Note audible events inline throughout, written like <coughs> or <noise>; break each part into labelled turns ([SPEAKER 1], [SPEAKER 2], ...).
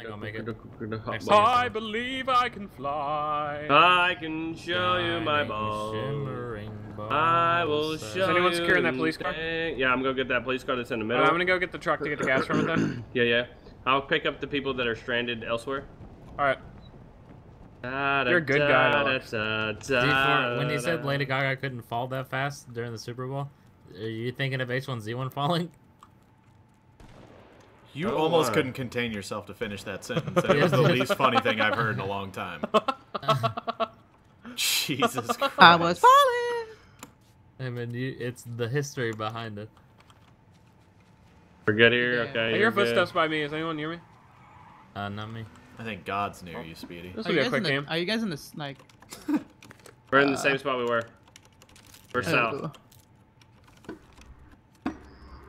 [SPEAKER 1] think I'll make it. Next time.
[SPEAKER 2] I believe I can fly.
[SPEAKER 3] I can show you my
[SPEAKER 1] Shining,
[SPEAKER 3] balls. I will
[SPEAKER 1] balls.
[SPEAKER 3] show
[SPEAKER 2] anyone
[SPEAKER 3] you
[SPEAKER 2] securing that police car?
[SPEAKER 3] Yeah, I'm gonna get that police car that's in the
[SPEAKER 2] Uh,
[SPEAKER 3] middle.
[SPEAKER 2] I'm gonna go get the truck to get the gas from it then. <coughs>
[SPEAKER 3] Yeah, yeah. I'll pick up the people that are stranded elsewhere.
[SPEAKER 2] All right.
[SPEAKER 3] Da, da,
[SPEAKER 2] You're a good guy,
[SPEAKER 3] da,
[SPEAKER 2] Alex.
[SPEAKER 3] da,
[SPEAKER 1] D4, when you
[SPEAKER 3] da,
[SPEAKER 1] said. Lady Gaga couldn't fall that fast during the Super Bowl, are you thinking of H1Z1 falling?
[SPEAKER 4] You
[SPEAKER 3] Oh,
[SPEAKER 4] almost
[SPEAKER 3] my.
[SPEAKER 4] couldn't contain yourself to finish that sentence. That was the least funny thing I've heard in a long time. <laughs> Jesus Christ.
[SPEAKER 5] I was falling.
[SPEAKER 1] I mean, you, it's the history behind it.
[SPEAKER 3] We're good here.
[SPEAKER 5] Yeah.
[SPEAKER 3] Okay.
[SPEAKER 2] I hear footsteps by me. Is anyone near me?
[SPEAKER 1] Uh, not me.
[SPEAKER 4] I think God's near you, Speedy.
[SPEAKER 2] This
[SPEAKER 5] Are
[SPEAKER 2] will
[SPEAKER 5] you,
[SPEAKER 2] be a quick
[SPEAKER 5] the,
[SPEAKER 2] game.
[SPEAKER 5] are you guys in this like? <laughs>
[SPEAKER 3] We're in the
[SPEAKER 5] Uh,
[SPEAKER 3] same spot we were. We're south.
[SPEAKER 5] Oh.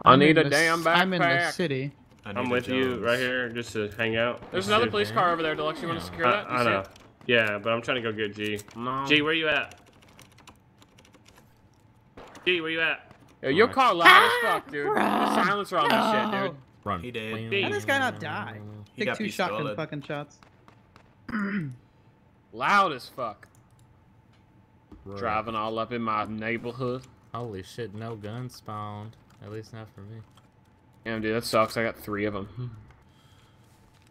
[SPEAKER 2] I
[SPEAKER 5] I'm
[SPEAKER 2] need a
[SPEAKER 5] the s-
[SPEAKER 2] damn
[SPEAKER 5] I'm in the city.
[SPEAKER 4] I need
[SPEAKER 3] I'm
[SPEAKER 4] a
[SPEAKER 3] with you right here, just to hang out.
[SPEAKER 2] There's another
[SPEAKER 3] to-
[SPEAKER 2] police car over there, Deluxe. You want to secure
[SPEAKER 3] I,
[SPEAKER 2] that? You
[SPEAKER 3] I
[SPEAKER 2] see
[SPEAKER 3] know.
[SPEAKER 2] it?
[SPEAKER 3] Yeah, but I'm trying to go get G.
[SPEAKER 2] No.
[SPEAKER 3] G, where you at? G, where you at?
[SPEAKER 2] Yo, your
[SPEAKER 1] Alright.
[SPEAKER 2] car loud as fuck, ah, dude. Put a silencer on this shit, dude.
[SPEAKER 1] Run.
[SPEAKER 4] He did.
[SPEAKER 5] How did this guy not die?
[SPEAKER 4] He
[SPEAKER 5] Take two shotgun
[SPEAKER 4] pistoled.
[SPEAKER 5] fucking shots. <clears throat>
[SPEAKER 2] Loud as fuck.
[SPEAKER 1] Run.
[SPEAKER 2] Driving all up in my neighborhood.
[SPEAKER 1] Holy shit, no guns spawned. At least not for me.
[SPEAKER 2] Damn, dude, that sucks. I got three of them.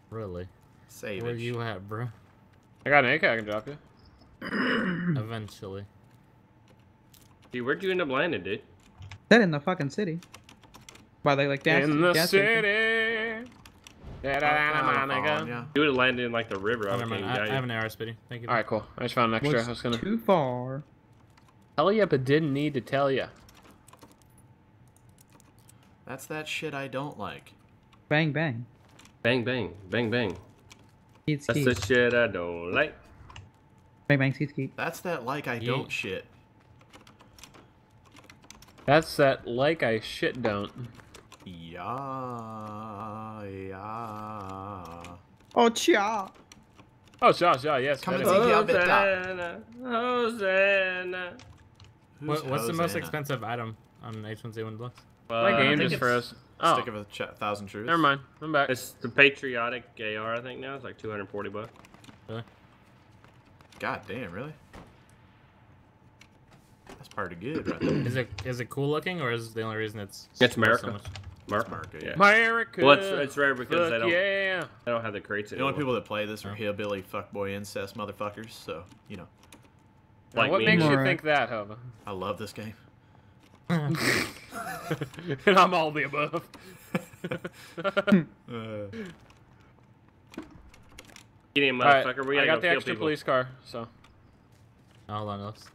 [SPEAKER 1] Really?
[SPEAKER 4] Save
[SPEAKER 1] Where
[SPEAKER 4] it.
[SPEAKER 1] you at, bro?
[SPEAKER 2] I got an AK I can drop you. <clears throat>
[SPEAKER 1] Eventually.
[SPEAKER 3] G, where'd you end up landing, dude?
[SPEAKER 5] That in the fucking city. By the like gas,
[SPEAKER 2] in the
[SPEAKER 5] gas
[SPEAKER 2] city. Da, da, oh, da,
[SPEAKER 4] I'm
[SPEAKER 2] da,
[SPEAKER 4] not
[SPEAKER 2] da,
[SPEAKER 4] following
[SPEAKER 2] nigga.
[SPEAKER 3] You would have landed in like the river. I
[SPEAKER 1] Oh,
[SPEAKER 3] would
[SPEAKER 1] never
[SPEAKER 3] have
[SPEAKER 1] mind. I, I have an arrow, Speedy. Thank you.
[SPEAKER 2] All right, cool. I just found an extra.
[SPEAKER 5] Was
[SPEAKER 2] I was gonna
[SPEAKER 5] too far.
[SPEAKER 2] tell you, but didn't need to tell you.
[SPEAKER 4] That's that shit I don't like.
[SPEAKER 5] Bang bang.
[SPEAKER 3] Bang, bang, bang, bang.
[SPEAKER 5] Skeet
[SPEAKER 3] That's the shit I don't like.
[SPEAKER 5] Bang bang skeet skeet.
[SPEAKER 4] That's that like I
[SPEAKER 1] Ye-
[SPEAKER 4] don't shit.
[SPEAKER 2] That's that like I shit don't.
[SPEAKER 4] Yeah, yeah.
[SPEAKER 5] Oh cha.
[SPEAKER 2] Oh, sure, sure, yes.
[SPEAKER 4] Come
[SPEAKER 2] that
[SPEAKER 4] and
[SPEAKER 2] is-
[SPEAKER 4] see the bit top.
[SPEAKER 3] Hosanna, Hosanna.
[SPEAKER 1] What, what's the most expensive item on H1Z1 Deluxe?
[SPEAKER 3] Well,
[SPEAKER 2] My game
[SPEAKER 3] think
[SPEAKER 2] just
[SPEAKER 3] it's-
[SPEAKER 2] froze. Oh,
[SPEAKER 4] Stick of a ch- thousand truths.
[SPEAKER 2] never mind. I'm back.
[SPEAKER 3] It's the patriotic AR, I think now. It's like 240 bucks.
[SPEAKER 1] Really?
[SPEAKER 4] God damn, really? That's pretty good right there.
[SPEAKER 1] Is it is it cool looking or is the only reason it's
[SPEAKER 3] It's
[SPEAKER 1] so
[SPEAKER 3] America.
[SPEAKER 1] much?
[SPEAKER 3] Mark.
[SPEAKER 4] America,
[SPEAKER 3] Yeah.
[SPEAKER 2] America.
[SPEAKER 3] Well, it's, it's rare because they don't
[SPEAKER 2] yeah.
[SPEAKER 3] they don't have the crates
[SPEAKER 4] The
[SPEAKER 3] anymore.
[SPEAKER 4] only people that play this are
[SPEAKER 1] Oh.
[SPEAKER 4] hillbilly fuckboy incest motherfuckers, so, you know.
[SPEAKER 3] Like
[SPEAKER 2] what
[SPEAKER 3] me.
[SPEAKER 2] makes you
[SPEAKER 5] Alright.
[SPEAKER 2] think that, Hova?
[SPEAKER 4] I love this game. <laughs> <laughs> <laughs>
[SPEAKER 2] and I'm all the above. <laughs>
[SPEAKER 4] Uh,
[SPEAKER 3] Get in,
[SPEAKER 2] Alright,
[SPEAKER 3] motherfucker. We
[SPEAKER 2] I
[SPEAKER 3] gotta
[SPEAKER 2] got
[SPEAKER 3] go
[SPEAKER 2] the extra
[SPEAKER 3] people.
[SPEAKER 2] police car, so.
[SPEAKER 1] Hold on, let's.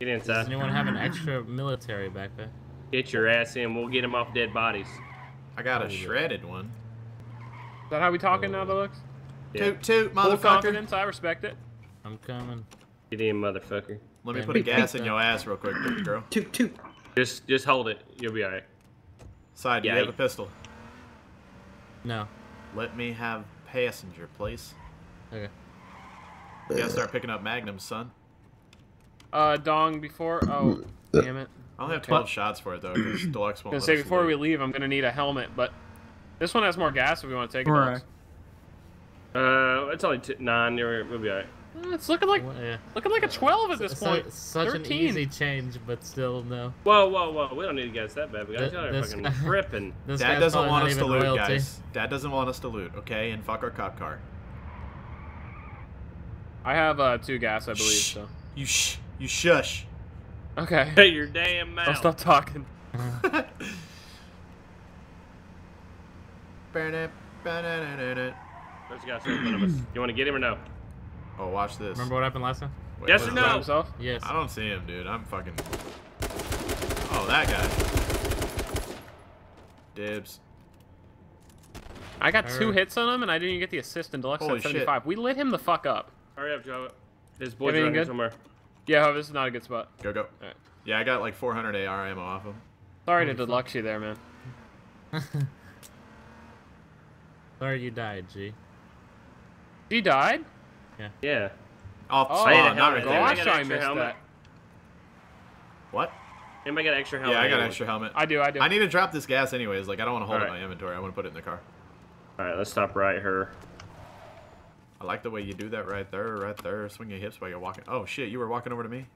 [SPEAKER 3] Get
[SPEAKER 1] Does anyone have an extra military backpack?
[SPEAKER 3] Get your ass in. We'll get them off dead bodies.
[SPEAKER 4] I got
[SPEAKER 1] Oh,
[SPEAKER 4] a
[SPEAKER 1] yeah.
[SPEAKER 4] shredded one.
[SPEAKER 2] Is that how we talking now, Deluxe?
[SPEAKER 3] Yeah.
[SPEAKER 4] Toot toot,
[SPEAKER 2] Full confidence, I respect it.
[SPEAKER 1] I'm coming.
[SPEAKER 3] Get in, motherfucker.
[SPEAKER 4] Let me
[SPEAKER 1] Yeah,
[SPEAKER 4] put a gas in your ass real quick, baby girl.
[SPEAKER 5] Toot toot.
[SPEAKER 3] Just just hold it. You'll be alright.
[SPEAKER 4] Side, do
[SPEAKER 3] Yeah,
[SPEAKER 4] you have
[SPEAKER 3] you-
[SPEAKER 4] a pistol?
[SPEAKER 1] No.
[SPEAKER 4] Let me have passenger, please.
[SPEAKER 1] Okay.
[SPEAKER 4] You gotta start picking up magnums, son.
[SPEAKER 2] Uh, dong before. Oh, damn it.
[SPEAKER 4] I only have
[SPEAKER 2] Okay.
[SPEAKER 4] 12 shots for it though, because Deluxe
[SPEAKER 2] I
[SPEAKER 4] won't
[SPEAKER 2] was gonna say
[SPEAKER 4] us
[SPEAKER 2] before we leave, I'm gonna need a helmet, but this one has more gas if we want to take it.
[SPEAKER 5] Right.
[SPEAKER 2] Deluxe.
[SPEAKER 3] Uh, it's only t- nine. You're, we'll be alright.
[SPEAKER 2] It's looking like
[SPEAKER 1] Well, yeah.
[SPEAKER 2] looking like a 12 at this
[SPEAKER 1] Su-
[SPEAKER 2] point.
[SPEAKER 1] such
[SPEAKER 2] 13.
[SPEAKER 1] an easy change, but still no.
[SPEAKER 3] Whoa, whoa, whoa. We don't need to get us that bad. We got
[SPEAKER 1] Th-
[SPEAKER 3] y'all fucking
[SPEAKER 1] guy- <laughs>
[SPEAKER 3] tripping.
[SPEAKER 4] Dad doesn't want us to loot,
[SPEAKER 1] royalty.
[SPEAKER 4] guys. Dad doesn't want us to loot, okay? And fuck our cop car.
[SPEAKER 2] I have uh, two gas, I believe.
[SPEAKER 4] Shh.
[SPEAKER 2] So
[SPEAKER 4] You shh. You shush.
[SPEAKER 2] okay. <laughs>
[SPEAKER 3] Hey, your damn mouth.
[SPEAKER 2] I'll stop talking. <laughs>
[SPEAKER 3] There's guys right in front of us. You want to get him or no?
[SPEAKER 4] Oh, watch this.
[SPEAKER 1] Remember what happened last time?
[SPEAKER 4] Wait,
[SPEAKER 3] Yes or no?
[SPEAKER 2] By himself.
[SPEAKER 1] Yes.
[SPEAKER 4] I don't see him, dude. I'm fucking. Oh, that guy. Dibs.
[SPEAKER 2] I got two
[SPEAKER 1] Alright.
[SPEAKER 2] hits on him, and I didn't even get the assist in deluxe
[SPEAKER 4] Holy
[SPEAKER 2] at
[SPEAKER 4] shit.
[SPEAKER 2] 75. We lit him the fuck up.
[SPEAKER 3] Hurry up, Joe. His boy's
[SPEAKER 2] Everything
[SPEAKER 3] running
[SPEAKER 2] good?
[SPEAKER 3] somewhere.
[SPEAKER 2] Yeah, this is not a good spot.
[SPEAKER 4] Go, go.
[SPEAKER 2] Alright.
[SPEAKER 4] Yeah, I got like 400 AR ammo off him.
[SPEAKER 2] Sorry to deluxe you there, man. <laughs>
[SPEAKER 1] Sorry you died, G.
[SPEAKER 2] He died?
[SPEAKER 3] Yeah.
[SPEAKER 4] Off
[SPEAKER 2] Oh,
[SPEAKER 4] spawn,
[SPEAKER 3] I had a
[SPEAKER 4] not
[SPEAKER 3] helmet
[SPEAKER 4] right
[SPEAKER 3] there.
[SPEAKER 4] there.
[SPEAKER 3] I
[SPEAKER 2] gosh,
[SPEAKER 3] got
[SPEAKER 2] I
[SPEAKER 3] extra
[SPEAKER 2] missed
[SPEAKER 3] helmet.
[SPEAKER 2] that.
[SPEAKER 4] What?
[SPEAKER 3] Anybody got extra helmet?
[SPEAKER 4] Yeah, I got
[SPEAKER 3] ammo?
[SPEAKER 4] extra helmet.
[SPEAKER 2] I do, I do.
[SPEAKER 4] I need to drop this gas anyways. Like, I don't want to hold it in my inventory. I want to put it in the car.
[SPEAKER 3] All right, let's stop right here.
[SPEAKER 4] I like the way you do that right there, right there. Swing your hips while you're walking. Oh shit, you were walking over to me.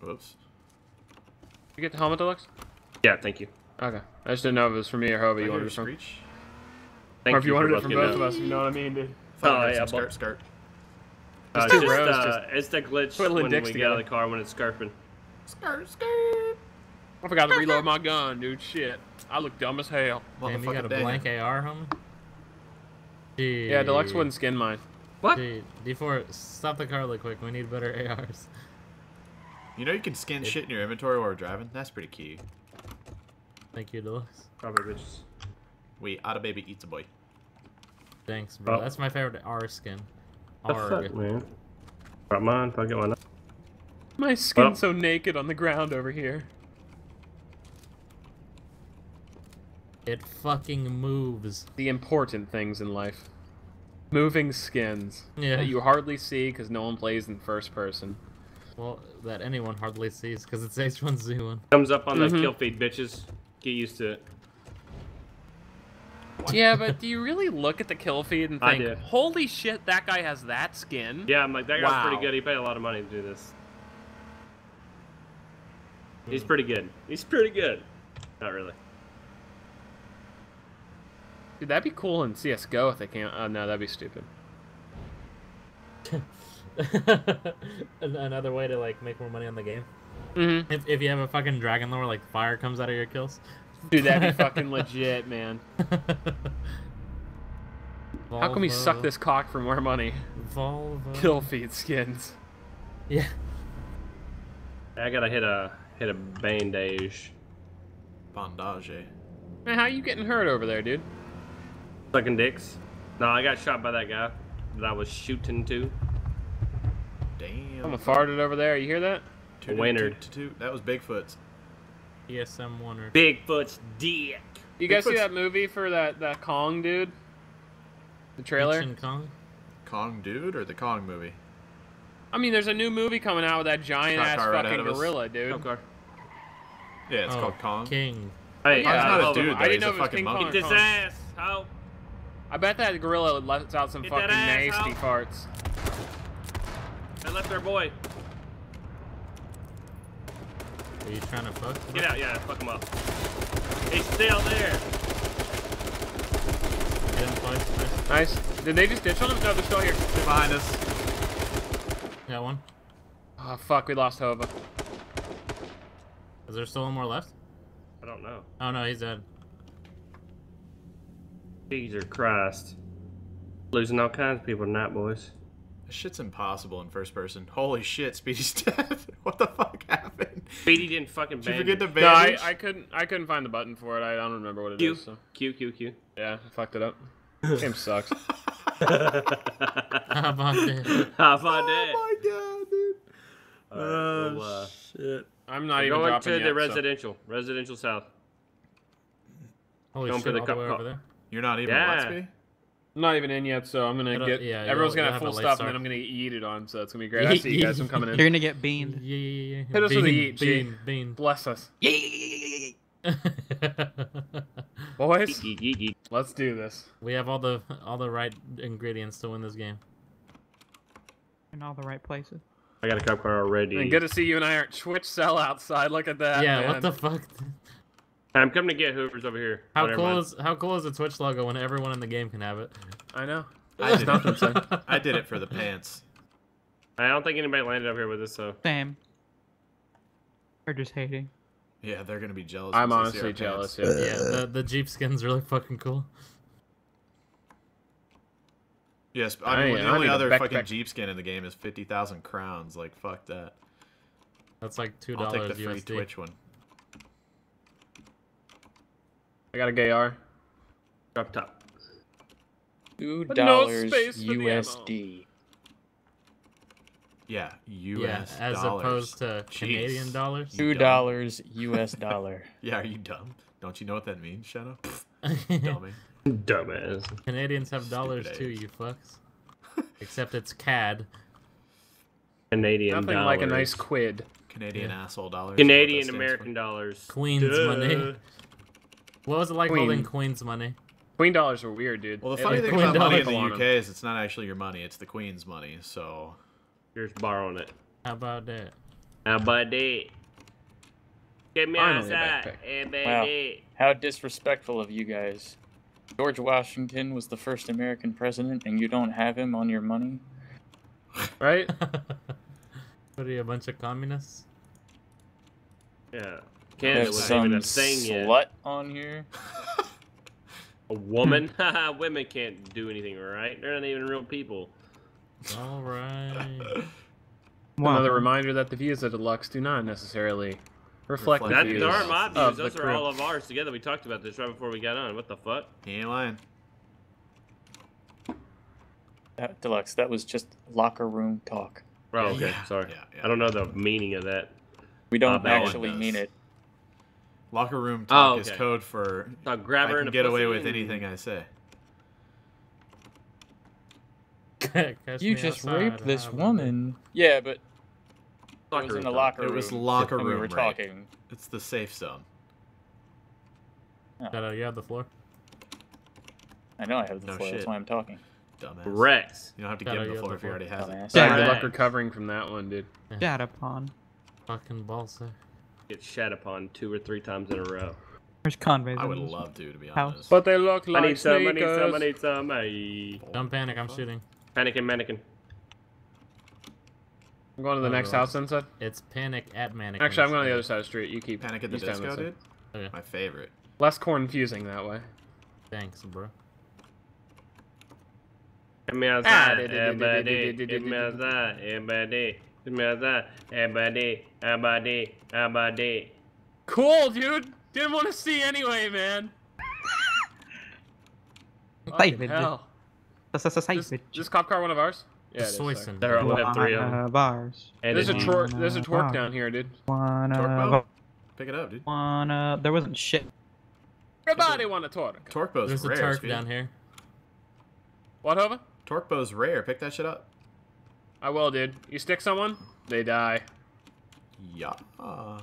[SPEAKER 4] Whoops.
[SPEAKER 2] You get the helmet, Deluxe?
[SPEAKER 3] Yeah, thank you.
[SPEAKER 2] Okay. I just didn't know if it was for me or however
[SPEAKER 4] I
[SPEAKER 2] you
[SPEAKER 4] hear
[SPEAKER 2] wanted it from.
[SPEAKER 4] screech.
[SPEAKER 3] Thank
[SPEAKER 2] or if you
[SPEAKER 3] for
[SPEAKER 2] wanted it from
[SPEAKER 3] getting
[SPEAKER 2] both of us, you know what I mean, dude.
[SPEAKER 3] Oh, yeah,
[SPEAKER 4] some
[SPEAKER 3] but-
[SPEAKER 4] skirt, skirt.
[SPEAKER 3] Uh,
[SPEAKER 2] It's
[SPEAKER 3] it's, just,
[SPEAKER 2] rows,
[SPEAKER 3] uh,
[SPEAKER 2] just
[SPEAKER 3] it's the glitch when
[SPEAKER 2] dicks
[SPEAKER 3] we get out of the car when it's scarping.
[SPEAKER 4] Skirt, skirt.
[SPEAKER 2] I forgot to reload my gun, dude. Shit. I look dumb as hell.
[SPEAKER 1] Damn, you got a
[SPEAKER 4] Motherfucking
[SPEAKER 1] blank
[SPEAKER 4] dang.
[SPEAKER 1] AR, homie? Gee.
[SPEAKER 2] Yeah, Deluxe wouldn't skin mine.
[SPEAKER 3] What?
[SPEAKER 1] Gee, D4, stop the car really quick. We need better ARs.
[SPEAKER 4] You know you can skin shit in your inventory while we're driving? That's pretty key.
[SPEAKER 1] Thank you, Deluxe.
[SPEAKER 3] Probably bitches.
[SPEAKER 4] We out of baby eats a boy.
[SPEAKER 1] Thanks, bro.
[SPEAKER 3] Oh.
[SPEAKER 1] That's my favorite R skin.
[SPEAKER 3] The fuck,
[SPEAKER 1] Arg.
[SPEAKER 3] man? Got mine. Fuck it, why not?
[SPEAKER 2] My skin's
[SPEAKER 3] Well-
[SPEAKER 2] so naked on the ground over here.
[SPEAKER 1] It fucking moves.
[SPEAKER 2] The important things in life. Moving skins.
[SPEAKER 1] Yeah.
[SPEAKER 2] That you hardly see because no one plays in first person.
[SPEAKER 1] Well, that anyone hardly sees because it's H1Z1.
[SPEAKER 3] Comes up on
[SPEAKER 2] Mhm.
[SPEAKER 3] the kill feed, bitches. Get used to it. <laughs>
[SPEAKER 2] Yeah, but do you really look at the kill feed and think, holy shit, that guy has that skin?
[SPEAKER 3] Yeah, I'm like, that guy's
[SPEAKER 2] Wow.
[SPEAKER 3] pretty good. He paid a lot of money to do this. He's pretty good. He's pretty good. Not really.
[SPEAKER 2] Dude, that'd be cool in CSGO if they can't. Oh, no, that'd be stupid. <laughs>
[SPEAKER 1] Another way to like make more money on the game.
[SPEAKER 2] Mm-hmm.
[SPEAKER 1] If, if you have a fucking dragon lore, like fire comes out of your kills.
[SPEAKER 2] Dude, that'd be fucking legit, man. <laughs> How come we suck this cock for more money?
[SPEAKER 1] Volvo.
[SPEAKER 2] Kill feed skins.
[SPEAKER 1] Yeah.
[SPEAKER 3] I gotta hit a hit a bandage.
[SPEAKER 4] Bandage.
[SPEAKER 2] Man, how you getting hurt over there, dude?
[SPEAKER 3] Sucking dicks. No, I got shot by that guy that I was shooting to.
[SPEAKER 4] Damn.
[SPEAKER 2] Someone farted over there. You hear that?
[SPEAKER 4] Toot,
[SPEAKER 3] Winner.
[SPEAKER 4] That was Bigfoot's.
[SPEAKER 1] ESM one or
[SPEAKER 3] Bigfoot's dick.
[SPEAKER 2] You guys see that movie for that that Kong dude? The trailer.
[SPEAKER 1] King Kong.
[SPEAKER 4] Kong Dude or the Kong movie?
[SPEAKER 2] I mean, there's a new movie coming out with that giant ass
[SPEAKER 4] car right ahead
[SPEAKER 2] fucking
[SPEAKER 4] us.
[SPEAKER 2] gorilla, dude.
[SPEAKER 3] Oh, Come car.
[SPEAKER 4] Yeah, it's
[SPEAKER 1] Oh,
[SPEAKER 4] called Kong.
[SPEAKER 1] King.
[SPEAKER 3] Hey,
[SPEAKER 2] Yeah,
[SPEAKER 4] Kong's
[SPEAKER 2] I
[SPEAKER 4] not a
[SPEAKER 2] love him.
[SPEAKER 4] dude,
[SPEAKER 2] I didn't
[SPEAKER 4] He's
[SPEAKER 2] know
[SPEAKER 4] a
[SPEAKER 2] it was
[SPEAKER 4] fucking
[SPEAKER 2] King
[SPEAKER 4] monkey.
[SPEAKER 2] Kong.
[SPEAKER 3] Get this ass. How?
[SPEAKER 2] I bet that gorilla let out some
[SPEAKER 3] Get
[SPEAKER 2] fucking nasty
[SPEAKER 3] out.
[SPEAKER 2] farts.
[SPEAKER 3] I left our boy.
[SPEAKER 1] Are you trying to fuck?
[SPEAKER 3] Get out, yeah, fuck him up. He's still there.
[SPEAKER 1] Get him. Nice.
[SPEAKER 2] Nice. Did they just ditch on him? No, they're still here.
[SPEAKER 4] They're behind us.
[SPEAKER 1] Got one.
[SPEAKER 2] Oh fuck, we lost Hova.
[SPEAKER 1] Is there still one more left?
[SPEAKER 3] I don't know.
[SPEAKER 1] Oh no, he's dead.
[SPEAKER 3] Jesus Christ. Losing all kinds of people tonight, boys.
[SPEAKER 4] This shit's impossible in first person. Holy shit, Speedy's <laughs> dead. what the fuck happened?
[SPEAKER 3] Speedy didn't fucking
[SPEAKER 4] Did you
[SPEAKER 3] bang.
[SPEAKER 4] forget to
[SPEAKER 2] No, I. I couldn't I couldn't find the button for it. I don't remember what it
[SPEAKER 3] Q.
[SPEAKER 2] is. So.
[SPEAKER 3] Q, Q, Q.
[SPEAKER 2] Yeah, I fucked it up. <laughs> Game sucks.
[SPEAKER 1] How about <laughs> that?
[SPEAKER 3] How about that?
[SPEAKER 4] Oh my god, dude.
[SPEAKER 3] Alright, we'll, uh,
[SPEAKER 4] shit.
[SPEAKER 2] I'm not
[SPEAKER 3] we're
[SPEAKER 2] even
[SPEAKER 3] going
[SPEAKER 2] dropping
[SPEAKER 3] to
[SPEAKER 2] yet,
[SPEAKER 3] the
[SPEAKER 2] so-
[SPEAKER 3] residential. Residential south.
[SPEAKER 1] Holy
[SPEAKER 3] Going for
[SPEAKER 1] shit,
[SPEAKER 3] the
[SPEAKER 1] all
[SPEAKER 3] cup
[SPEAKER 1] the way over there.
[SPEAKER 4] You're not even
[SPEAKER 3] Yeah.
[SPEAKER 4] What, Speedy?
[SPEAKER 2] I'm not even in yet, so I'm gonna
[SPEAKER 1] It'll-
[SPEAKER 2] get.
[SPEAKER 1] yeah,
[SPEAKER 2] everyone's gonna have
[SPEAKER 1] have
[SPEAKER 2] full
[SPEAKER 1] late
[SPEAKER 2] stuff,
[SPEAKER 1] start.
[SPEAKER 2] and then I'm gonna eat it on. So it's gonna be <laughs> great. I see you guys. I'm coming in.
[SPEAKER 5] You're gonna get beamed.
[SPEAKER 1] Yeah, yeah, yeah.
[SPEAKER 2] Hit us with a
[SPEAKER 1] Bean,
[SPEAKER 2] yeet, G.
[SPEAKER 1] bean, bean.
[SPEAKER 2] Bless us,
[SPEAKER 3] Yeet, <laughs>
[SPEAKER 2] boys.
[SPEAKER 3] yeet, yeet, yeet.
[SPEAKER 2] Let's do this.
[SPEAKER 1] we have all the all the right ingredients to win this game.
[SPEAKER 5] In all the right places.
[SPEAKER 3] I got a cop car already.
[SPEAKER 2] And good to see you and I aren't Twitch sell outside. Look at that.
[SPEAKER 1] yeah,
[SPEAKER 2] man.
[SPEAKER 1] what the fuck?
[SPEAKER 3] I'm coming to get Hoovers over here.
[SPEAKER 1] How
[SPEAKER 3] Oh,
[SPEAKER 1] cool
[SPEAKER 3] mind.
[SPEAKER 1] is how cool is the Twitch logo when everyone in the game can have it?
[SPEAKER 2] I know.
[SPEAKER 4] I did,
[SPEAKER 2] nothing, son. <laughs>
[SPEAKER 4] I did it for the pants.
[SPEAKER 3] I don't think anybody landed up here with us, so.
[SPEAKER 5] Same. Or just hating.
[SPEAKER 4] Yeah, they're gonna be jealous.
[SPEAKER 2] I'm
[SPEAKER 4] once they see
[SPEAKER 2] honestly jealous.
[SPEAKER 4] pants.
[SPEAKER 2] Yeah.
[SPEAKER 1] yeah, the the Jeep skin's really fucking cool.
[SPEAKER 4] Yes,
[SPEAKER 2] I
[SPEAKER 4] I mean,
[SPEAKER 2] ain't-
[SPEAKER 4] the
[SPEAKER 2] I
[SPEAKER 4] only other
[SPEAKER 2] back-
[SPEAKER 4] fucking
[SPEAKER 2] back-
[SPEAKER 4] Jeep skin in the game is fifty thousand crowns. Like, fuck that.
[SPEAKER 1] That's like $2
[SPEAKER 4] I'll take the free
[SPEAKER 1] USD.
[SPEAKER 4] Twitch one.
[SPEAKER 2] I got a gay R.
[SPEAKER 3] Up top.
[SPEAKER 6] Two
[SPEAKER 2] But no
[SPEAKER 6] dollars
[SPEAKER 2] space
[SPEAKER 6] USD.
[SPEAKER 4] Yeah,
[SPEAKER 1] Yeah,
[SPEAKER 4] U.S.
[SPEAKER 1] as
[SPEAKER 4] dollars.
[SPEAKER 1] opposed to
[SPEAKER 4] Jeez.
[SPEAKER 1] Canadian dollars.
[SPEAKER 6] Two dollars <laughs> US dollar.
[SPEAKER 4] Yeah, are you dumb? Don't you know what that means, Shadow? Pfft, <laughs> dummy.
[SPEAKER 3] Dumbass.
[SPEAKER 1] Canadians have dollars
[SPEAKER 4] Stupid
[SPEAKER 1] too, you fucks. Except it's CAD.
[SPEAKER 3] Canadian
[SPEAKER 2] Nothing
[SPEAKER 3] dollars.
[SPEAKER 2] like a nice quid.
[SPEAKER 4] Canadian
[SPEAKER 1] Yeah.
[SPEAKER 4] asshole dollars. is what that
[SPEAKER 3] Canadian American dollars.
[SPEAKER 1] Queen's
[SPEAKER 3] Duh.
[SPEAKER 1] money. What was it like
[SPEAKER 2] Queen.
[SPEAKER 1] holding Queen's money?
[SPEAKER 2] Queen dollars are weird, dude.
[SPEAKER 4] Well, the
[SPEAKER 2] They
[SPEAKER 4] funny
[SPEAKER 2] look
[SPEAKER 4] thing
[SPEAKER 1] Queen
[SPEAKER 4] about money in the
[SPEAKER 2] UK
[SPEAKER 4] UK
[SPEAKER 2] 'em.
[SPEAKER 4] is it's not actually your money; it's the Queen's money. So
[SPEAKER 3] You're just borrowing it.
[SPEAKER 1] How about that?
[SPEAKER 3] How about that? Get me
[SPEAKER 2] Finally a
[SPEAKER 3] outside,
[SPEAKER 2] backpack.
[SPEAKER 3] eh,
[SPEAKER 6] Wow.
[SPEAKER 3] baby.
[SPEAKER 6] How disrespectful of you guys. George Washington was the first American president, and you don't have him on your money? <laughs>
[SPEAKER 2] Right?
[SPEAKER 1] what are you, a bunch of communists?
[SPEAKER 3] Yeah.
[SPEAKER 6] You
[SPEAKER 3] Canada
[SPEAKER 6] have
[SPEAKER 3] wasn't
[SPEAKER 6] some
[SPEAKER 3] even a thing yet.
[SPEAKER 6] slut on here? <laughs>
[SPEAKER 3] A woman? Haha, <laughs> Women can't do anything, right? They're not even real people.
[SPEAKER 1] All right. <laughs>
[SPEAKER 5] Wow.
[SPEAKER 2] Another reminder that the views of Deluxe do not necessarily reflect the
[SPEAKER 4] Reflect
[SPEAKER 3] That,
[SPEAKER 2] views
[SPEAKER 3] those aren't my
[SPEAKER 2] of
[SPEAKER 3] views. Those are
[SPEAKER 2] crew.
[SPEAKER 3] all of ours together. We talked about this right before we got on. What the fuck?
[SPEAKER 4] he ain't lying.
[SPEAKER 6] That, Deluxe, that was just locker room talk.
[SPEAKER 3] Oh, okay.
[SPEAKER 4] yeah,
[SPEAKER 3] Sorry.
[SPEAKER 4] yeah, yeah.
[SPEAKER 3] I don't know the meaning of that.
[SPEAKER 6] We don't
[SPEAKER 3] bad one
[SPEAKER 6] actually mean it.
[SPEAKER 4] Locker room oh, talk
[SPEAKER 3] Oh,
[SPEAKER 4] is code for
[SPEAKER 3] I'll grab her in
[SPEAKER 4] can
[SPEAKER 3] the
[SPEAKER 4] get away with anything I say. <laughs>
[SPEAKER 6] You just raped this
[SPEAKER 1] how about that?
[SPEAKER 6] woman. Yeah, but it was in
[SPEAKER 3] room
[SPEAKER 6] the
[SPEAKER 3] talk.
[SPEAKER 6] locker
[SPEAKER 4] It
[SPEAKER 6] room.
[SPEAKER 4] was locker
[SPEAKER 6] when we
[SPEAKER 4] room
[SPEAKER 6] were
[SPEAKER 4] rape.
[SPEAKER 6] talking.
[SPEAKER 4] It's the safe zone.
[SPEAKER 1] Shadow, you have the floor.
[SPEAKER 6] I know I have the
[SPEAKER 4] No
[SPEAKER 6] floor. That's
[SPEAKER 4] shit.
[SPEAKER 6] why I'm talking.
[SPEAKER 4] Dumbass.
[SPEAKER 3] Rex.
[SPEAKER 4] You don't have to
[SPEAKER 1] Shadow,
[SPEAKER 4] give him
[SPEAKER 1] you
[SPEAKER 4] the floor if he already has it.
[SPEAKER 6] Dumbass.
[SPEAKER 2] Sorry, good luck recovering from that one, dude.
[SPEAKER 5] Shat upon.
[SPEAKER 1] Fucking ballsy.
[SPEAKER 3] Get shat upon two or three times in a row.
[SPEAKER 5] Where's Convey's?
[SPEAKER 4] I would love to, to be
[SPEAKER 5] House.
[SPEAKER 4] honest.
[SPEAKER 2] But they look
[SPEAKER 3] I
[SPEAKER 2] like
[SPEAKER 3] need some, I need some, I
[SPEAKER 2] sneakers.
[SPEAKER 3] need some. Ay.
[SPEAKER 1] Don't panic, I'm shooting.
[SPEAKER 3] Panicking, mannequin.
[SPEAKER 2] I'm going to the
[SPEAKER 1] Oh,
[SPEAKER 2] next
[SPEAKER 1] God.
[SPEAKER 2] house, Sunset.
[SPEAKER 1] It's panic at mannequin.
[SPEAKER 2] Actually, I'm going to the other side of the street. You keep
[SPEAKER 4] Panic at the Disco,
[SPEAKER 2] this
[SPEAKER 4] dude.
[SPEAKER 1] Okay.
[SPEAKER 4] My favorite.
[SPEAKER 2] Less confusing that way.
[SPEAKER 1] Thanks, bro.
[SPEAKER 3] Get me
[SPEAKER 2] Ah,
[SPEAKER 3] outside,
[SPEAKER 2] did- did-
[SPEAKER 3] everybody.
[SPEAKER 2] did- did-
[SPEAKER 3] Get me
[SPEAKER 2] did-
[SPEAKER 3] outside, everybody. Get me outside, everybody, everybody, everybody.
[SPEAKER 2] Cool, dude. Didn't want to see anyway, man. Fucking
[SPEAKER 5] David.
[SPEAKER 2] hell.
[SPEAKER 5] That's that's
[SPEAKER 2] This,
[SPEAKER 5] David.
[SPEAKER 2] this cop car one of ours? Yeah, it is, sorry.
[SPEAKER 1] Soyson.
[SPEAKER 3] There we have three of them.
[SPEAKER 5] One of ours.
[SPEAKER 3] And
[SPEAKER 2] There's a
[SPEAKER 3] it's-
[SPEAKER 2] twerk. There's a twerk down here, dude.
[SPEAKER 5] One
[SPEAKER 4] Torque
[SPEAKER 5] of
[SPEAKER 4] bow? Pick it up, dude.
[SPEAKER 5] one of there wasn't shit.
[SPEAKER 2] Everybody want a twerk.
[SPEAKER 4] Torque bow's
[SPEAKER 1] There's a
[SPEAKER 4] rare.
[SPEAKER 1] Turk
[SPEAKER 4] Speedy.
[SPEAKER 1] down here.
[SPEAKER 2] What, Hova?
[SPEAKER 4] Torque bow's rare. Pick that shit up.
[SPEAKER 2] I will, dude. You stick someone, they die.
[SPEAKER 4] Yeah. Uh,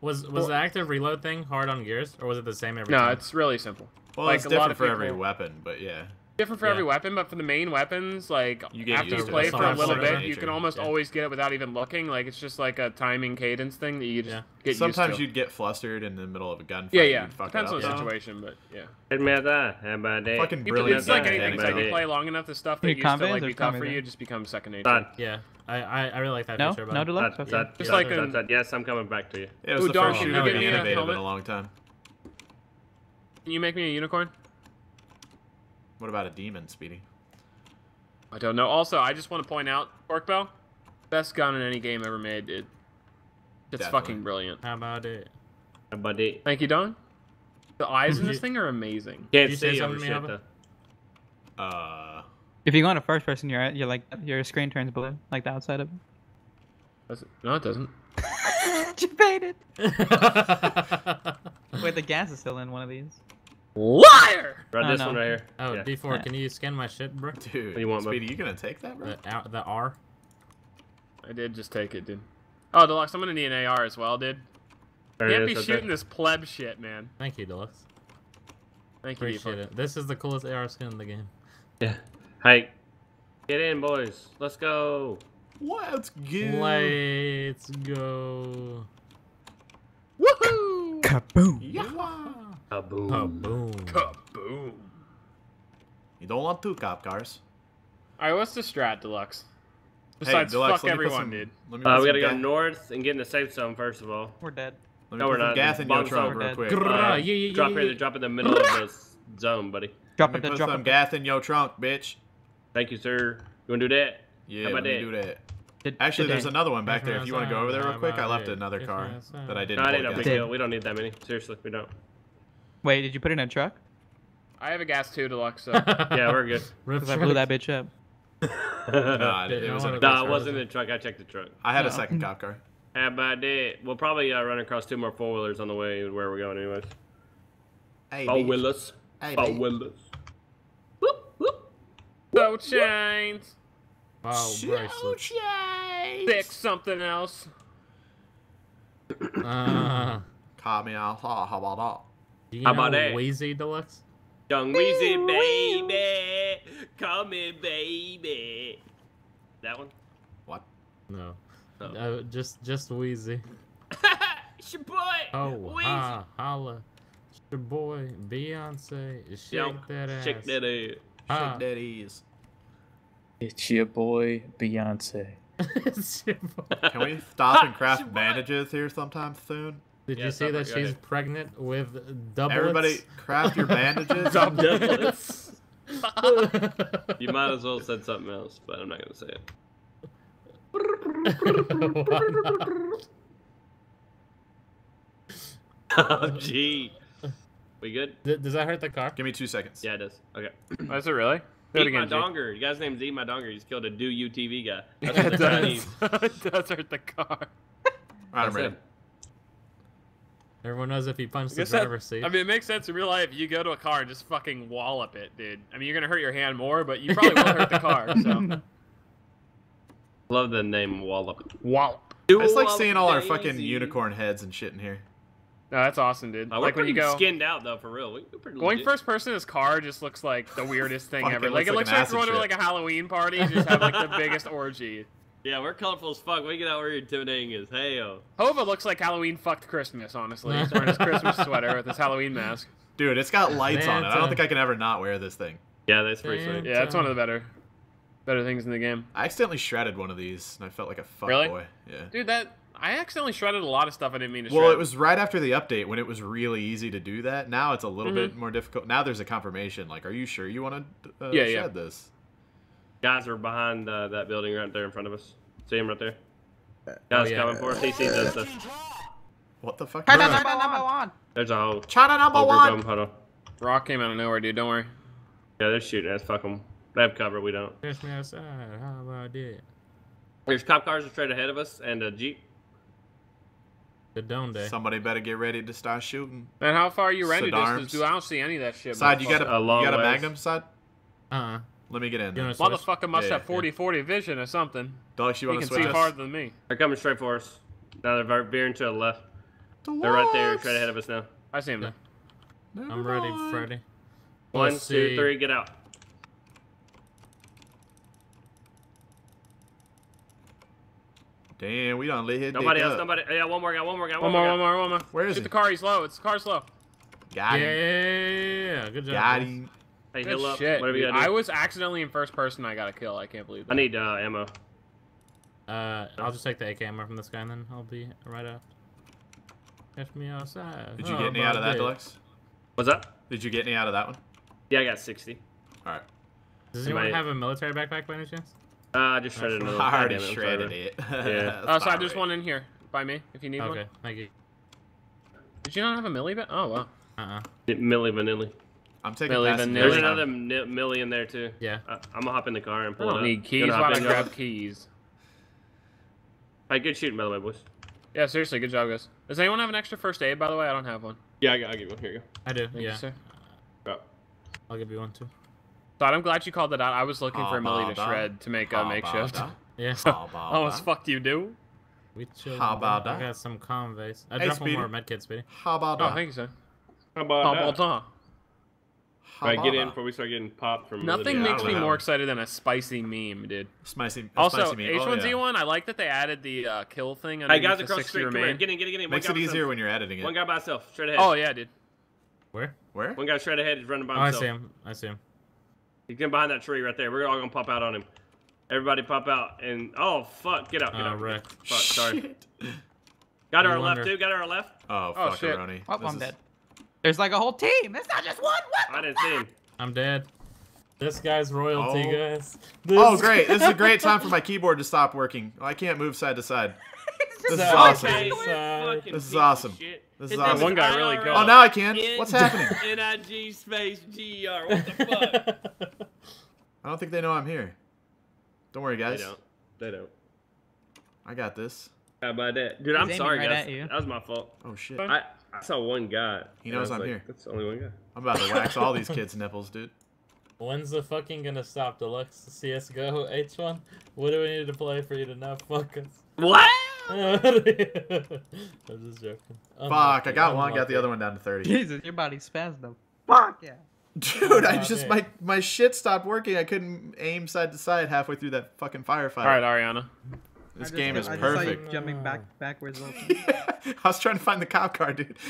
[SPEAKER 1] Was was
[SPEAKER 2] Well-
[SPEAKER 1] the active reload thing hard on gears, or was it the same every
[SPEAKER 2] No,
[SPEAKER 1] time?
[SPEAKER 2] it's really simple.
[SPEAKER 4] well,
[SPEAKER 2] Like,
[SPEAKER 4] it's
[SPEAKER 2] a lot
[SPEAKER 4] different
[SPEAKER 2] of
[SPEAKER 4] for every weapon, but yeah.
[SPEAKER 2] Different for
[SPEAKER 1] Yeah.
[SPEAKER 2] every weapon, but for the main weapons, like
[SPEAKER 4] You get
[SPEAKER 2] after you
[SPEAKER 4] to
[SPEAKER 2] play for a little bit, you can almost
[SPEAKER 1] yeah.
[SPEAKER 2] always get it without even looking. Like it's just like a timing cadence thing that you just
[SPEAKER 1] Yeah.
[SPEAKER 2] get
[SPEAKER 4] Sometimes
[SPEAKER 2] used to.
[SPEAKER 4] you'd get flustered in the middle of a gunfight.
[SPEAKER 2] yeah, yeah.
[SPEAKER 4] You'd fuck
[SPEAKER 2] Depends on
[SPEAKER 4] up.
[SPEAKER 2] the situation, but yeah.
[SPEAKER 3] Get me outside, everybody.
[SPEAKER 4] Fucking
[SPEAKER 2] It's-
[SPEAKER 4] brilliant.
[SPEAKER 2] It's like
[SPEAKER 4] design,
[SPEAKER 2] anything. It's like you play long enough, the stuff that
[SPEAKER 5] Hey,
[SPEAKER 2] used to
[SPEAKER 5] Convey,
[SPEAKER 2] like
[SPEAKER 5] is
[SPEAKER 2] be tough for you just becomes second nature.
[SPEAKER 3] Side,
[SPEAKER 1] Yeah, I, I I really like that
[SPEAKER 5] No,
[SPEAKER 1] feature. about
[SPEAKER 5] no
[SPEAKER 1] it.
[SPEAKER 5] deluxe.
[SPEAKER 3] side,
[SPEAKER 5] Okay.
[SPEAKER 3] side,
[SPEAKER 2] Just like
[SPEAKER 3] side,
[SPEAKER 2] in-
[SPEAKER 3] Yes, I'm coming back to you.
[SPEAKER 4] Yeah, it was
[SPEAKER 2] Ooh,
[SPEAKER 4] the first
[SPEAKER 1] you
[SPEAKER 4] shooter
[SPEAKER 1] get
[SPEAKER 4] to be
[SPEAKER 1] me a
[SPEAKER 4] innovative in a long time.
[SPEAKER 2] Can you make me a unicorn?
[SPEAKER 4] What about a demon, Speedy?
[SPEAKER 2] I don't know. Also, I just want to point out, Torque Bow, best gun in any game ever made, dude. It's
[SPEAKER 4] Definitely.
[SPEAKER 2] fucking brilliant.
[SPEAKER 1] How about it?
[SPEAKER 3] Everybody.
[SPEAKER 2] Thank you, Don. The eyes in this thing are amazing.
[SPEAKER 3] Can't
[SPEAKER 1] you say something to me,
[SPEAKER 3] shit, though.
[SPEAKER 4] Uh,
[SPEAKER 5] If you go into first person, you're you're like your screen turns blue, like the outside of it.
[SPEAKER 2] Does it? No, it doesn't. <laughs>
[SPEAKER 5] you baited. <laughs> Wait, the gas is still in one of these.
[SPEAKER 2] Liar!
[SPEAKER 3] Right,
[SPEAKER 5] Oh,
[SPEAKER 3] this
[SPEAKER 5] no.
[SPEAKER 3] one right here.
[SPEAKER 1] oh,
[SPEAKER 3] Yeah.
[SPEAKER 1] D4, can you scan my shit, bro?
[SPEAKER 4] dude,
[SPEAKER 3] What do you want, bud?
[SPEAKER 4] Speedy, you gonna take that, bro?
[SPEAKER 1] The, R- the R.
[SPEAKER 2] I did just take it, dude. Oh, Deluxe, I'm gonna need an AR as well, dude.
[SPEAKER 3] There it
[SPEAKER 2] Can't
[SPEAKER 3] is,
[SPEAKER 2] be
[SPEAKER 3] right
[SPEAKER 2] shooting
[SPEAKER 3] there.
[SPEAKER 2] this pleb shit, man.
[SPEAKER 1] Thank you, Deluxe.
[SPEAKER 2] Thank you,
[SPEAKER 1] Appreciate
[SPEAKER 2] Deepak.
[SPEAKER 1] it. This is the coolest AR skin in the game.
[SPEAKER 3] Yeah. Hey, get in, boys. Let's go.
[SPEAKER 4] Let's go.
[SPEAKER 1] Let's go.
[SPEAKER 2] Woohoo!
[SPEAKER 5] Kaboom!
[SPEAKER 4] Yeah.
[SPEAKER 3] Kaboom.
[SPEAKER 1] Oh, boom.
[SPEAKER 2] Kaboom!
[SPEAKER 4] You don't want two cop cars.
[SPEAKER 2] Alright, what's the strat, Deluxe?
[SPEAKER 4] Hey, Deluxe,
[SPEAKER 2] fuck
[SPEAKER 4] let me put
[SPEAKER 2] everyone,
[SPEAKER 4] some-
[SPEAKER 2] dude.
[SPEAKER 3] Uh, we gotta go north and get in the safe zone first of all.
[SPEAKER 5] We're dead.
[SPEAKER 4] Let me
[SPEAKER 3] No,
[SPEAKER 4] put
[SPEAKER 3] we're not.
[SPEAKER 4] gas in your
[SPEAKER 3] Bong's
[SPEAKER 4] trunk real
[SPEAKER 5] Dead.
[SPEAKER 4] quick.
[SPEAKER 1] Grrrr,
[SPEAKER 3] Uh,
[SPEAKER 1] yeah, yeah,
[SPEAKER 3] drop
[SPEAKER 1] yeah,
[SPEAKER 3] it.
[SPEAKER 1] yeah.
[SPEAKER 3] Drop in the middle of this zone, buddy.
[SPEAKER 5] Drop
[SPEAKER 4] Let
[SPEAKER 5] it,
[SPEAKER 4] me put
[SPEAKER 5] drop
[SPEAKER 4] some
[SPEAKER 5] it.
[SPEAKER 4] gas in your trunk, bitch.
[SPEAKER 3] Thank you, sir. You wanna do that?
[SPEAKER 4] Yeah,
[SPEAKER 3] How
[SPEAKER 4] let me
[SPEAKER 3] that?
[SPEAKER 4] do that.
[SPEAKER 5] Did-
[SPEAKER 4] Actually,
[SPEAKER 5] did
[SPEAKER 4] there's
[SPEAKER 5] they-
[SPEAKER 4] another one back there. If you want to go over there real quick, I left another car that I didn't
[SPEAKER 3] No, it
[SPEAKER 4] pull
[SPEAKER 3] ain't no big deal. We don't need that many. Seriously, we don't.
[SPEAKER 5] Wait, did you put it in a truck?
[SPEAKER 2] I have a gas too, Deluxe, so. <laughs>
[SPEAKER 3] Yeah, we're good. <laughs>
[SPEAKER 5] Because I blew that bitch up. <laughs>
[SPEAKER 4] Nah, it, it was
[SPEAKER 1] I
[SPEAKER 4] in a
[SPEAKER 3] Nah, it wasn't in the truck. I checked the truck.
[SPEAKER 4] I had a second cop car.
[SPEAKER 3] How about that? We'll probably uh, run across two more four wheelers on the way where we're going, anyways.
[SPEAKER 4] Hey,
[SPEAKER 3] Four wheelers.
[SPEAKER 4] Hey,
[SPEAKER 3] Four wheelers. Whoop, whoop.
[SPEAKER 2] No chains!
[SPEAKER 1] Oh, bracelets.
[SPEAKER 2] Fix something else. <clears throat>
[SPEAKER 1] Uh,
[SPEAKER 4] Caught me out. How about
[SPEAKER 1] do you
[SPEAKER 3] How
[SPEAKER 1] know
[SPEAKER 3] about that?
[SPEAKER 1] Weezy Deluxe?
[SPEAKER 3] Young Weezy, baby. Come in, baby. That one?
[SPEAKER 4] What?
[SPEAKER 1] No.
[SPEAKER 3] Oh.
[SPEAKER 1] Uh, just just Weezy. <laughs>
[SPEAKER 3] it's your boy.
[SPEAKER 1] Oh,
[SPEAKER 3] Weezy.
[SPEAKER 1] ha, holla. It's your boy, Beyonce. Shake
[SPEAKER 3] Yo,
[SPEAKER 1] that ass.
[SPEAKER 3] Shake that ass.
[SPEAKER 1] Ha.
[SPEAKER 4] Shake that ease.
[SPEAKER 6] It's your boy Beyonce. <laughs>
[SPEAKER 1] It's your boy.
[SPEAKER 4] Can we stop and craft bandages here sometime soon?
[SPEAKER 1] Did
[SPEAKER 3] Yeah,
[SPEAKER 1] you see that she's
[SPEAKER 3] ahead.
[SPEAKER 1] pregnant with doublets?
[SPEAKER 4] Everybody, craft your bandages. <laughs>
[SPEAKER 3] Doublets. You might as well have said something else, but I'm not gonna say it. <laughs> <laughs> Oh, gee. We good?
[SPEAKER 1] D- Does that hurt the car?
[SPEAKER 4] Give me two seconds.
[SPEAKER 3] Yeah, it does. Okay. <clears throat>
[SPEAKER 2] Oh, Is it really? Do it
[SPEAKER 3] Eat my
[SPEAKER 2] G.
[SPEAKER 3] donger. You guy's name's Eat My Donger. He's killed a do UTV guy. That's
[SPEAKER 2] it
[SPEAKER 3] what the Chinese.
[SPEAKER 2] does. it does hurt the car.
[SPEAKER 4] All right, I'm
[SPEAKER 3] That's
[SPEAKER 4] ready.
[SPEAKER 3] it.
[SPEAKER 1] Everyone knows if you punch the
[SPEAKER 2] guess that-
[SPEAKER 1] seat.
[SPEAKER 2] I mean, it makes sense in real life. You go to a car and just fucking wallop it, dude. I mean, you're gonna hurt your hand more, but you probably will hurt the car. So <laughs>
[SPEAKER 3] Love the name Wallop.
[SPEAKER 2] wallop.
[SPEAKER 4] I just like
[SPEAKER 3] Wallop
[SPEAKER 4] seeing all our fucking
[SPEAKER 3] daisy.
[SPEAKER 4] unicorn heads and shit in here.
[SPEAKER 2] No, that's awesome, dude.
[SPEAKER 3] Uh, we're
[SPEAKER 2] like when you go
[SPEAKER 3] skinned out though, for real. We- We're pretty
[SPEAKER 2] going
[SPEAKER 3] legit.
[SPEAKER 2] first person in this car just looks like the weirdest thing ever. like it looks
[SPEAKER 4] an
[SPEAKER 2] like
[SPEAKER 4] acid
[SPEAKER 2] we're going to like a Halloween party and just have like the biggest orgy.
[SPEAKER 3] Yeah, we're colorful as fuck. We get out where you're intimidating as hell.
[SPEAKER 2] Hova looks like Halloween fucked Christmas. Honestly, he's wearing his Christmas <laughs> sweater with his Halloween mask.
[SPEAKER 4] Dude, it's got lights on it. I don't think I can ever not wear this thing.
[SPEAKER 3] Yeah, that's pretty
[SPEAKER 1] Damn.
[SPEAKER 3] sweet.
[SPEAKER 2] Yeah, that's one of the better, better things in the game,
[SPEAKER 4] I accidentally shredded one of these, and I felt like a fuck
[SPEAKER 2] Really?
[SPEAKER 4] boy. Yeah.
[SPEAKER 2] dude. That I accidentally shredded a lot of stuff I didn't mean to
[SPEAKER 4] Well,
[SPEAKER 2] shred.
[SPEAKER 4] it was right after the update when it was really easy to do that. Now it's a little
[SPEAKER 2] Mhm.
[SPEAKER 4] bit more difficult. Now there's a confirmation. Like, are you sure you want to uh,
[SPEAKER 2] Yeah,
[SPEAKER 4] shed
[SPEAKER 2] yeah.
[SPEAKER 4] this?
[SPEAKER 3] Guys are behind uh, that building right there in front of us. See him right there.
[SPEAKER 1] Oh,
[SPEAKER 3] Guys
[SPEAKER 1] yeah.
[SPEAKER 3] coming for us. He sees us. uh,
[SPEAKER 4] What the fuck?
[SPEAKER 5] China
[SPEAKER 4] is
[SPEAKER 5] number, number one.
[SPEAKER 3] There's a whole,
[SPEAKER 4] China number
[SPEAKER 3] whole group of
[SPEAKER 4] one.
[SPEAKER 3] Hold on.
[SPEAKER 2] Rock came out of nowhere, dude. Don't worry.
[SPEAKER 3] Yeah, they're shooting us. Fuck them. They have cover. We don't.
[SPEAKER 1] Catch me outside. How about that?
[SPEAKER 3] There's cop cars straight ahead of us and a jeep.
[SPEAKER 1] The Dome Day.
[SPEAKER 4] Somebody better get ready to start shooting.
[SPEAKER 2] And how far are you rented
[SPEAKER 4] Sidarms.
[SPEAKER 2] distance? Dude, I don't see any of that shit.
[SPEAKER 4] Side, you got a,
[SPEAKER 3] A long
[SPEAKER 4] you got a
[SPEAKER 3] ways.
[SPEAKER 4] Magnum side?
[SPEAKER 1] Uh-uh.
[SPEAKER 4] Let me get in.
[SPEAKER 1] You wanna
[SPEAKER 4] Then.
[SPEAKER 1] switch?
[SPEAKER 2] Motherfucker must
[SPEAKER 4] Yeah,
[SPEAKER 2] have 40-40 vision or something.
[SPEAKER 4] Dogs, you
[SPEAKER 2] He
[SPEAKER 4] want
[SPEAKER 2] can
[SPEAKER 4] to
[SPEAKER 2] see
[SPEAKER 4] switch us?
[SPEAKER 2] farther than me.
[SPEAKER 3] They're coming straight for us. Now they're veering to the left. They're right there, straight ahead of us now.
[SPEAKER 2] I see him now.
[SPEAKER 4] Never
[SPEAKER 1] I'm ready,
[SPEAKER 4] mind.
[SPEAKER 1] Freddy.
[SPEAKER 3] One,
[SPEAKER 1] Let's
[SPEAKER 3] two,
[SPEAKER 1] see.
[SPEAKER 3] three, get out.
[SPEAKER 4] Damn, we done lit his
[SPEAKER 3] Nobody
[SPEAKER 4] dick
[SPEAKER 3] else,
[SPEAKER 4] up.
[SPEAKER 3] nobody. Yeah, one more guy, one more guy,
[SPEAKER 2] One more, one more, one more.
[SPEAKER 4] Where is
[SPEAKER 2] Shoot
[SPEAKER 4] he?
[SPEAKER 2] the car. He's low. It's the car slow.
[SPEAKER 4] Got
[SPEAKER 1] yeah,
[SPEAKER 4] him.
[SPEAKER 1] yeah, yeah, Good job.
[SPEAKER 4] Got
[SPEAKER 1] boys.
[SPEAKER 4] him.
[SPEAKER 3] Hey,
[SPEAKER 2] Good
[SPEAKER 3] heal up.
[SPEAKER 2] shit.
[SPEAKER 3] Whatever you gotta
[SPEAKER 2] I was accidentally in first person. I got a kill. I can't believe that.
[SPEAKER 3] I need uh, ammo.
[SPEAKER 1] Uh, I'll just take the AK ammo from this guy and then I'll be right out. Catch me outside.
[SPEAKER 4] Did you
[SPEAKER 1] How
[SPEAKER 4] get any out of
[SPEAKER 1] about
[SPEAKER 4] that, Deluxe?
[SPEAKER 3] What's up?
[SPEAKER 4] Did you get any out of that one?
[SPEAKER 3] Yeah, I got 60.
[SPEAKER 4] All right.
[SPEAKER 1] Does anyone
[SPEAKER 3] Somebody-
[SPEAKER 1] have a military backpack by any chance?
[SPEAKER 3] Uh, I just shredded another. <laughs>
[SPEAKER 4] I already
[SPEAKER 3] goddamn it,
[SPEAKER 4] shredded <laughs> it.
[SPEAKER 3] Yeah.
[SPEAKER 2] Oh, so I just one in here by me if you need
[SPEAKER 1] Okay,
[SPEAKER 2] one.
[SPEAKER 1] thank you.
[SPEAKER 2] Did you not have a milli bit? Oh wow.
[SPEAKER 1] Uh-uh.
[SPEAKER 3] Millie Vanilli.
[SPEAKER 4] I'm taking
[SPEAKER 2] Milli
[SPEAKER 4] passenger
[SPEAKER 3] There's
[SPEAKER 2] Vanilli.
[SPEAKER 3] another mi- Millie in there too.
[SPEAKER 1] Yeah.
[SPEAKER 3] Uh, I'm gonna hop in the car and
[SPEAKER 2] I
[SPEAKER 3] pull it
[SPEAKER 2] don't
[SPEAKER 3] up.
[SPEAKER 2] need keys.
[SPEAKER 3] You wanna
[SPEAKER 2] Why
[SPEAKER 3] hop
[SPEAKER 2] would I
[SPEAKER 3] in,
[SPEAKER 2] grab keys?
[SPEAKER 3] Hey, good shooting by the way, boys.
[SPEAKER 2] Yeah, seriously, good job, guys. Does anyone have an extra first aid, by the way? I don't have one.
[SPEAKER 3] Yeah, I got. I'll give you one. Here you go.
[SPEAKER 1] I do,
[SPEAKER 2] Thank
[SPEAKER 1] yeah.
[SPEAKER 2] you, sir.
[SPEAKER 3] go.
[SPEAKER 1] I'll give you one too.
[SPEAKER 2] Thought I'm glad you called that out. I was looking for a
[SPEAKER 4] How
[SPEAKER 2] to
[SPEAKER 4] about
[SPEAKER 2] shred to make a
[SPEAKER 4] How
[SPEAKER 2] makeshift.
[SPEAKER 4] about <laughs>
[SPEAKER 1] Yeah. <laughs>
[SPEAKER 4] How about
[SPEAKER 2] Almost
[SPEAKER 4] that?
[SPEAKER 2] fucked you, do.
[SPEAKER 1] We chill.
[SPEAKER 4] How about that?
[SPEAKER 1] I
[SPEAKER 4] that?
[SPEAKER 1] got some conveys. I
[SPEAKER 4] Hey,
[SPEAKER 1] dropped one
[SPEAKER 4] Speedy.
[SPEAKER 1] more medkit, Speedy.
[SPEAKER 4] How about
[SPEAKER 2] Oh,
[SPEAKER 4] that?
[SPEAKER 2] thank you, sir.
[SPEAKER 3] How about
[SPEAKER 2] How
[SPEAKER 3] that?
[SPEAKER 2] about that?
[SPEAKER 4] How
[SPEAKER 3] Alright, get in before we start getting popped from.
[SPEAKER 2] Nothing
[SPEAKER 4] Yeah,
[SPEAKER 2] makes me more excited than a spicy meme, dude.
[SPEAKER 4] Spicy.
[SPEAKER 2] Also,
[SPEAKER 4] spicy. Oh,
[SPEAKER 2] H1Z1. I like that they added the uh, kill thing
[SPEAKER 3] Hey
[SPEAKER 2] underneath
[SPEAKER 3] guys
[SPEAKER 2] the
[SPEAKER 3] across the street, come here.
[SPEAKER 2] remain.
[SPEAKER 3] Get in, get in, get in.
[SPEAKER 4] Makes it easier
[SPEAKER 3] himself.
[SPEAKER 4] when you're editing it.
[SPEAKER 3] One guy by himself, straight ahead.
[SPEAKER 2] Oh yeah, dude.
[SPEAKER 1] Where?
[SPEAKER 4] Where?
[SPEAKER 3] One guy straight ahead is running by
[SPEAKER 1] Oh, I see him. I see him.
[SPEAKER 3] He's getting behind that tree right there. We're all gonna pop out on him. Everybody pop out and oh fuck, get out, get
[SPEAKER 1] Uh,
[SPEAKER 3] out.
[SPEAKER 1] wreck.
[SPEAKER 3] Fuck, sorry. Got her
[SPEAKER 1] You
[SPEAKER 3] our left
[SPEAKER 1] wonder-
[SPEAKER 3] too. Got her our left.
[SPEAKER 4] Oh,
[SPEAKER 2] Oh,
[SPEAKER 4] fuck
[SPEAKER 2] shit.
[SPEAKER 4] Roni.
[SPEAKER 5] Oh,
[SPEAKER 4] This
[SPEAKER 5] I'm
[SPEAKER 4] is-
[SPEAKER 5] dead. There's like a whole team. It's not just one. What?
[SPEAKER 3] I didn't see.
[SPEAKER 1] I'm dead. This guy's royalty,
[SPEAKER 4] Oh.
[SPEAKER 1] guys.
[SPEAKER 4] Oh, great. This is a great time for my keyboard to stop working. I can't move side to side. <laughs> This is awesome.
[SPEAKER 1] to
[SPEAKER 3] Okay,
[SPEAKER 1] side.
[SPEAKER 3] fucking
[SPEAKER 4] This is awesome. This is awesome.
[SPEAKER 2] One guy really
[SPEAKER 3] IRL.
[SPEAKER 2] good.
[SPEAKER 4] Oh, now I can. What's happening? <laughs>
[SPEAKER 3] N-I-G space G-E-R. What the fuck? <laughs>
[SPEAKER 4] I don't think they know I'm here. Don't worry, guys.
[SPEAKER 3] they don't. They don't.
[SPEAKER 4] I got this.
[SPEAKER 3] How about that? Dude, I'm sorry,
[SPEAKER 5] right
[SPEAKER 3] guys. That was my fault.
[SPEAKER 4] Oh, shit.
[SPEAKER 3] I, I saw one guy.
[SPEAKER 4] He knows I'm
[SPEAKER 3] like,
[SPEAKER 4] here.
[SPEAKER 3] That's the only one guy.
[SPEAKER 4] I'm about to wax all these <laughs> kids' nipples, dude.
[SPEAKER 1] When's the fucking gonna stop, Deluxe? CSGO H1? What do we need to play for you to not fuck us?
[SPEAKER 3] What? <laughs>
[SPEAKER 1] I'm just joking.
[SPEAKER 4] Fuck, I got one, got the other one down to 30.
[SPEAKER 5] Jesus, your body's spasmed though. Fuck yeah.
[SPEAKER 4] Dude, I just my my shit stopped working. I couldn't aim side to side halfway through that fucking firefight.
[SPEAKER 2] All right, Ariana.
[SPEAKER 4] This
[SPEAKER 5] just-
[SPEAKER 4] game is
[SPEAKER 5] I just saw you
[SPEAKER 4] perfect.
[SPEAKER 5] jumping back backwards. Also. <laughs>
[SPEAKER 4] I was trying to find the cop car, dude. <laughs>